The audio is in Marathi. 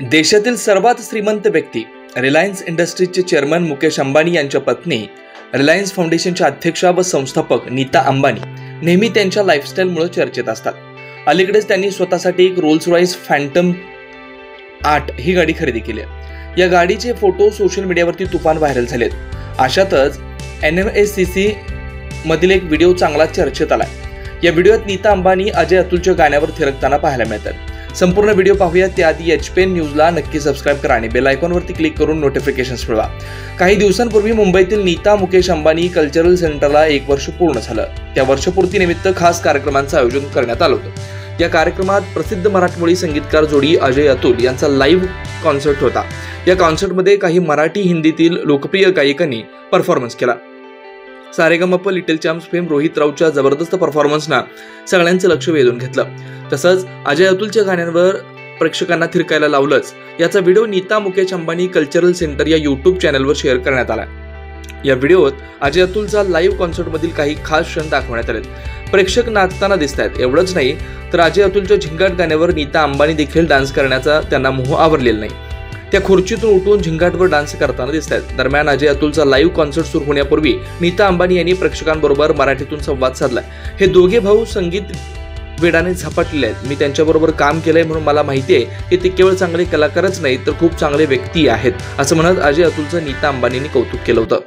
देशातील सर्वात श्रीमंत व्यक्ती रिलायन्स इंडस्ट्रीजचे चेअरमन मुकेश अंबानी यांच्या पत्नी रिलायन्स फाउंडेशनच्या अध्यक्षा व संस्थापक नीता अंबानी नेहमी त्यांच्या लाईफस्टाईलमुळे चर्चेत असतात. अलीकडेच त्यांनी स्वतःसाठी एक रोल्स रॉईस फॅन्टम आठ ही गाडी खरेदी केली आहे. या गाडीचे फोटो सोशल मीडियावरती तुफान व्हायरल झालेत. अशातच N M S C C मधील एक व्हिडिओ चांगला चर्चेत आला या व्हिडिओत नीता अंबानी अजय अतुलच्या गाण्यावर थिरकताना पाहायला मिळतात. संपूर्ण व्हिडिओ पाहूया. त्याआधी एच पेन न्यूजला नक्की सबस्क्राईब करा आणि बेल आयकॉनवरती क्लिक करून नोटिफिकेशन्स मिळवा. काही दिवसांपूर्वी मुंबईतील नीता मुकेश अंबानी कल्चरल सेंटरला एक वर्ष पूर्ण झालं. त्या वर्षपूर्तीनिमित्त खास कार्यक्रमांचं आयोजन करण्यात आलं होतं. या कार्यक्रमात प्रसिद्ध मराठमोळी संगीतकार जोडी अजय अतुल यांचा लाईव्ह कॉन्सर्ट होता. या कॉन्सर्टमध्ये काही मराठी हिंदीतील लोकप्रिय गायिकांनी परफॉर्मन्स केला. Saregamapa little champs fame Rohit राऊच्या जबरदस्त परफॉर्मन्सना सगळ्यांचं लक्ष वेधून घेतलं. तसंच अजय अतुलच्या गाण्यांवर प्रेक्षकांना थिरकायला लावलंच. याचा video Nita Mukesh Ambani cultural centre या युट्यूब चॅनलवर शेअर करण्यात आला या व्हिडिओत अजय अतुलचा लाईव्ह कॉन्सर्टमधील काही खास क्षण दाखवण्यात आले प्रेक्षक नाचताना दिसत आहेत एवढंच नाही तर अजय अतुलच्या झिंगाट गाण्यावर नीता अंबानी देखील डान्स करण्याचा त्यांना मोह आवरलेला नाही. त्या खुर्चीतून उठून झिंगाटवर डान्स करताना दिसत आहेत दरम्यान अजय अतुलचा लाईव्ह कॉन्सर्ट सुरू होण्यापूर्वी नीता अंबानी यांनी प्रेक्षकांबरोबर मराठीतून संवाद साधला हे दोघे भाऊ संगीत वेडाने झपाटलेले आहेत. मी त्यांच्याबरोबर काम केलंय म्हणून मला माहिती आहे की ते केवळ चांगले कलाकारच नाहीत तर खूप चांगले व्यक्ती आहेत असं म्हणत अजय अतुलचं नीता अंबानींनी कौतुक केलं होतं.